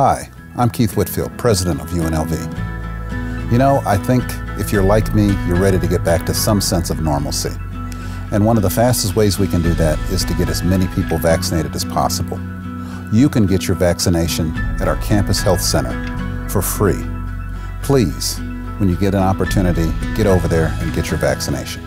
Hi, I'm Keith Whitfield, president of UNLV. You know, I think if you're like me, you're ready to get back to some sense of normalcy. And one of the fastest ways we can do that is to get as many people vaccinated as possible. You can get your vaccination at our campus health center for free. Please, when you get an opportunity, get over there and get your vaccination.